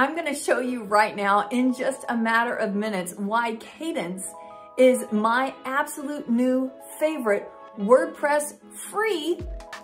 I'm gonna show you right now in just a matter of minutes why Kadence is my absolute new favorite WordPress free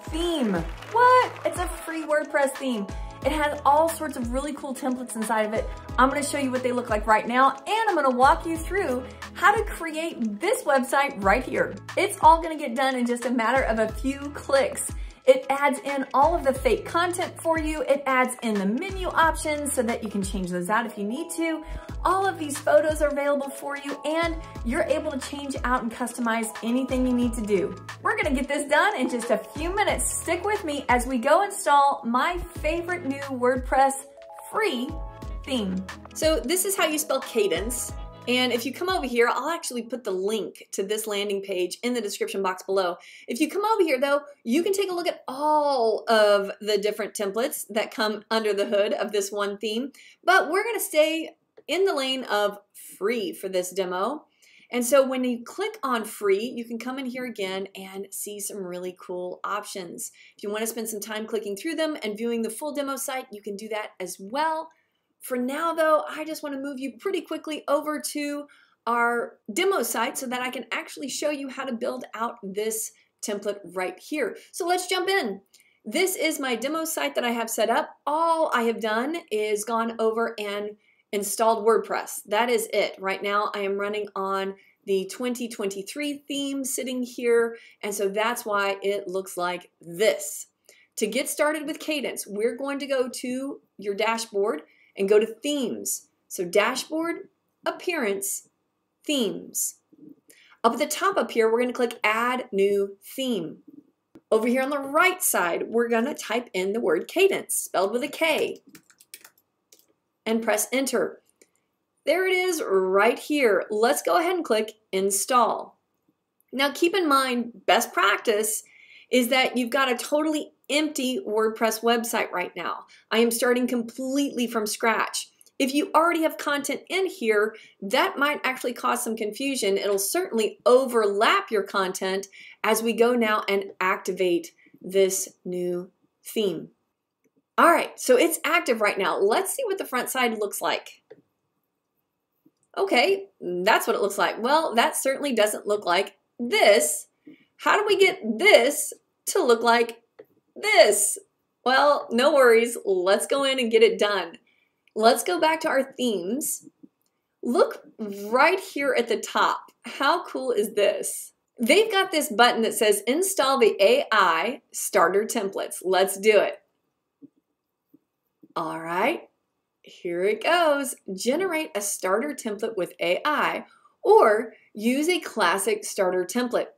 theme. What? It's a free WordPress theme. It has all sorts of really cool templates inside of it. I'm gonna show you what they look like right now, and I'm gonna walk you through how to create this website right here. It's all gonna get done in just a matter of a few clicks. It adds in all of the fake content for you. It adds in the menu options so that you can change those out if you need to. All of these photos are available for you and you're able to change out and customize anything you need to do. We're gonna get this done in just a few minutes. Stick with me as we go install my favorite new WordPress free theme. So this is how you spell Kadence. And if you come over here, I'll actually put the link to this landing page in the description box below. If you come over here though, you can take a look at all of the different templates that come under the hood of this one theme, but we're gonna stay in the lane of free for this demo. And so when you click on free, you can come in here again and see some really cool options. If you wanna spend some time clicking through them and viewing the full demo site, you can do that as well. For now though, I just wanna move you pretty quickly over to our demo site so that I can actually show you how to build out this template right here. So let's jump in. This is my demo site that I have set up. All I have done is gone over and installed WordPress. That is it. Right now I am running on the 2023 theme sitting here, and so that's why it looks like this. To get started with Kadence, we're going to go to your dashboard and go to themes. So dashboard, appearance, themes. Up at the top up here, we're gonna click add new theme. Over here on the right side, we're gonna type in the word Kadence, spelled with a K, and press enter. There it is right here. Let's go ahead and click install. Now keep in mind, best practice is that you've got a totally empty WordPress website right now. I am starting completely from scratch. If you already have content in here, that might actually cause some confusion. It'll certainly overlap your content as we go now and activate this new theme. All right, so it's active right now. Let's see what the front side looks like. Okay, that's what it looks like. Well, that certainly doesn't look like this. How do we get this to look like this. Well, no worries. Let's go in and get it done. Let's go back to our themes. Look right here at the top. How cool is this? They've got this button that says install the AI starter templates. Let's do it. All right, here it goes. Generate a starter template with AI or use a classic starter template.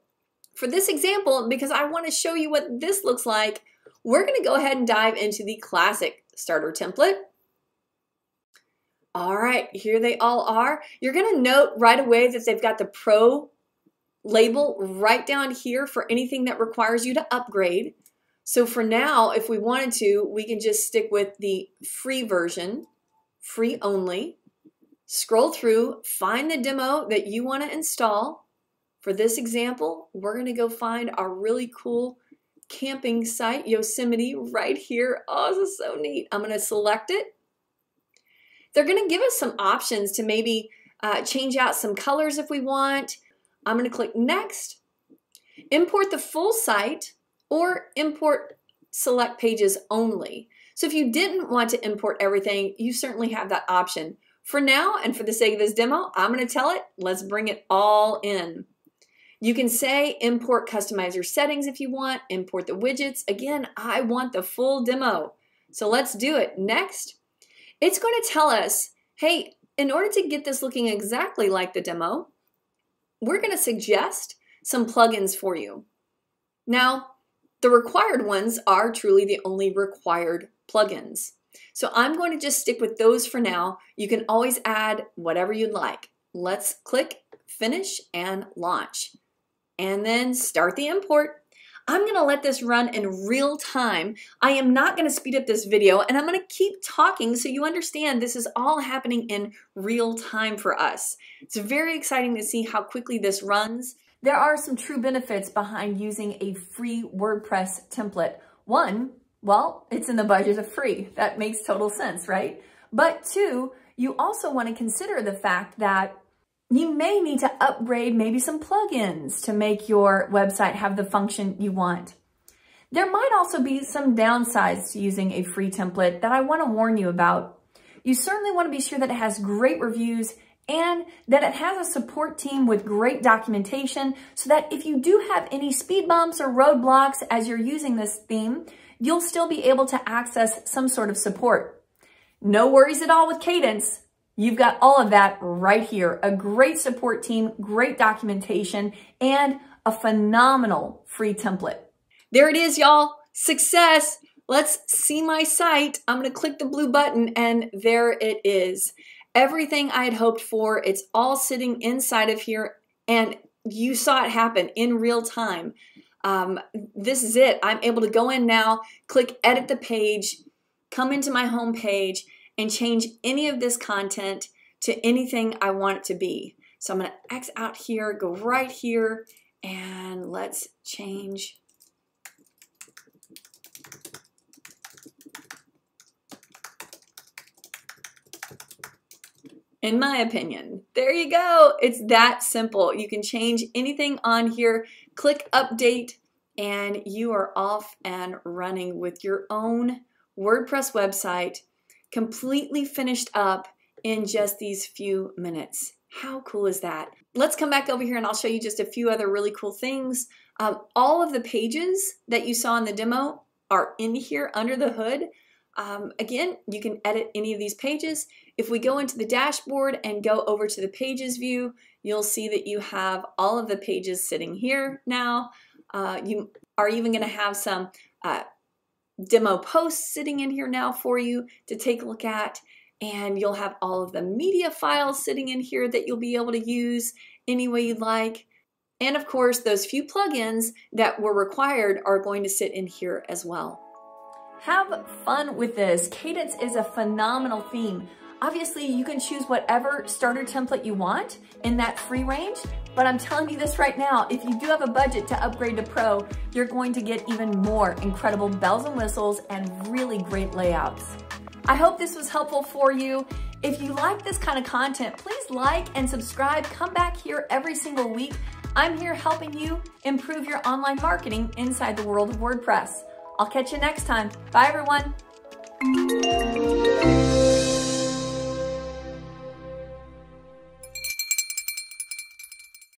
For this example, because I want to show you what this looks like, we're going to go ahead and dive into the classic starter template. All right, here they all are. You're going to note right away that they've got the Pro label right down here for anything that requires you to upgrade. So for now, if we wanted to, we can just stick with the free version, free only. Scroll through, find the demo that you want to install. For this example, we're going to go find our really cool camping site, Yosemite, right here. Oh, this is so neat. I'm going to select it. They're going to give us some options to maybe uh, change out some colors if we want. I'm going to click Next, import the full site, or import select pages only. So if you didn't want to import everything, you certainly have that option. For now, and for the sake of this demo, I'm going to tell it, let's bring it all in. You can say import customizer settings if you want, import the widgets. Again, I want the full demo. So let's do it. Next, it's going to tell us, hey, in order to get this looking exactly like the demo, we're going to suggest some plugins for you. Now, the required ones are truly the only required plugins. So I'm going to just stick with those for now. You can always add whatever you'd like. Let's click finish and launch and then start the import. I'm gonna let this run in real time. I am not gonna speed up this video and I'm gonna keep talking so you understand this is all happening in real time for us. It's very exciting to see how quickly this runs. There are some true benefits behind using a free WordPress template. One, well, it's in the budget of free. That makes total sense, right? But two, you also want to consider the fact that you may need to upgrade maybe some plugins to make your website have the function you want. There might also be some downsides to using a free template that I want to warn you about. You certainly want to be sure that it has great reviews and that it has a support team with great documentation so that if you do have any speed bumps or roadblocks as you're using this theme, you'll still be able to access some sort of support. No worries at all with Kadence. You've got all of that right here. A great support team, great documentation, and a phenomenal free template. There it is, y'all. Success. Let's see my site. I'm going to click the blue button and there it is. Everything I had hoped for, it's all sitting inside of here and you saw it happen in real time. Um, this is it. I'm able to go in now, click edit the page, come into my home page and change any of this content to anything I want it to be. So I'm going to X out here, go right here, and let's change in my opinion. There you go. It's that simple. You can change anything on here, click update, and you are off and running with your own WordPress website, completely finished up in just these few minutes. How cool is that? Let's come back over here and I'll show you just a few other really cool things. Um, all of the pages that you saw in the demo are in here under the hood. Um, again, you can edit any of these pages. If we go into the dashboard and go over to the pages view, you'll see that you have all of the pages sitting here now. Uh, you are even going to have some uh, demo posts sitting in here now for you to take a look at. And you'll have all of the media files sitting in here that you'll be able to use any way you'd like. And of course, those few plugins that were required are going to sit in here as well. Have fun with this. Kadence is a phenomenal theme. Obviously, you can choose whatever starter template you want in that free range, but I'm telling you this right now, if you do have a budget to upgrade to Pro, you're going to get even more incredible bells and whistles and really great layouts. I hope this was helpful for you. If you like this kind of content, please like and subscribe. Come back here every single week. I'm here helping you improve your online marketing inside the world of WordPress. I'll catch you next time. Bye, everyone.